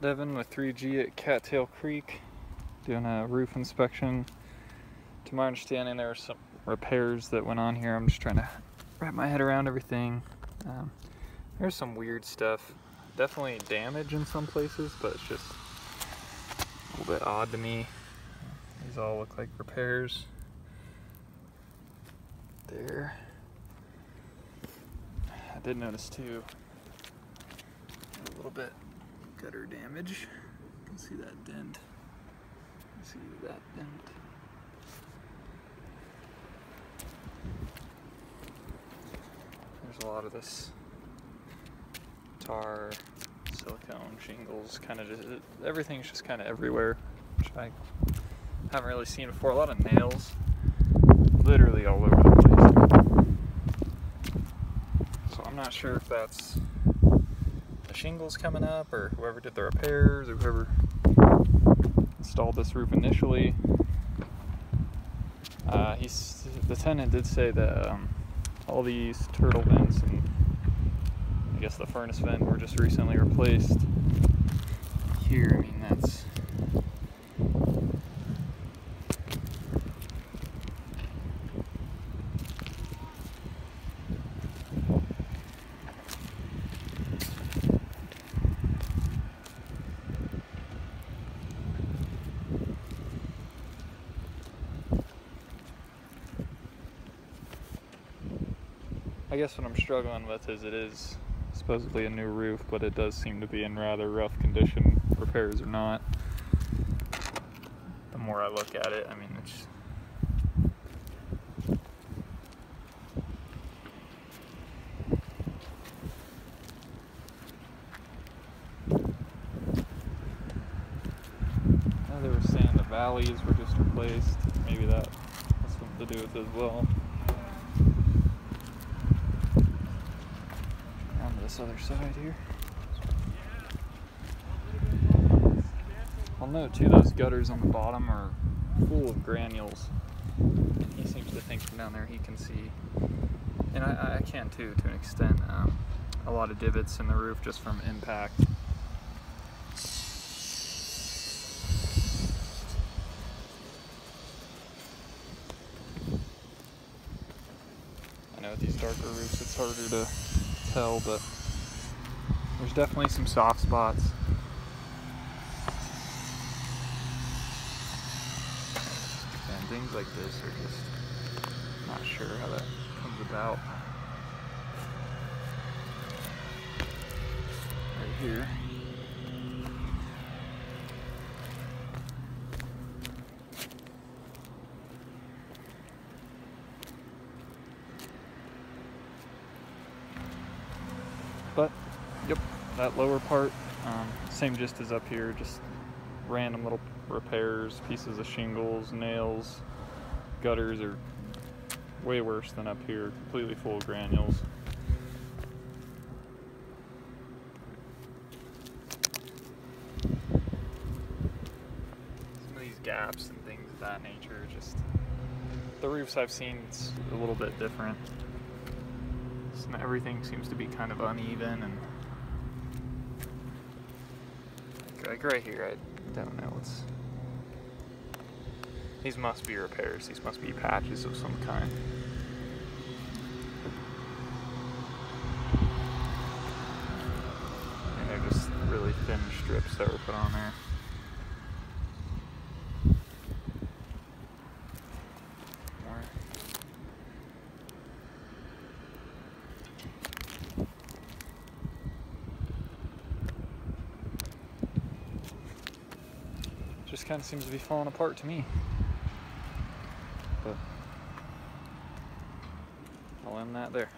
Devin with 3G at Cattail Creek doing a roof inspection. To my understanding, there are some repairs that went on here. I'm just trying to wrap my head around everything. Um, there's some weird stuff. Definitely damage in some places, but it's just a little bit odd to me. These all look like repairs. There. I did notice too, a little bit gutter damage. You can see that dent. See that dent. There's a lot of this tar, silicone, shingles, kind of just, everything's just kind of everywhere, which I haven't really seen before. A lot of nails, literally all over the place. So I'm not sure if that's shingles coming up or whoever did the repairs or whoever installed this roof initially. Uh, he's the tenant did say that um, all these turtle vents and I guess the furnace vent were just recently replaced. Here, I mean that's I guess what I'm struggling with is it is supposedly a new roof, but it does seem to be in rather rough condition, repairs or not. The more I look at it, I mean, it's they were saying the valleys were just replaced. Maybe that has something to do with it as well. This other side here. I'll note too, those gutters on the bottom are full of granules. He seems to think from down there he can see, and I, I can too to an extent, um, a lot of divots in the roof just from impact. I know with these darker roofs it's harder to tell, but there's definitely some soft spots. And things like this are just not sure how that comes about. Right here. But, yep, that lower part, um, same gist as up here, just random little repairs, pieces of shingles, nails, gutters are way worse than up here, completely full of granules. Some of these gaps and things of that nature, just the roofs I've seen, it's a little bit different everything seems to be kind of uneven and like right here I don't know what's these must be repairs. These must be patches of some kind. And they're just really thin strips that were put on there just kind of seems to be falling apart to me. But I'll end that there.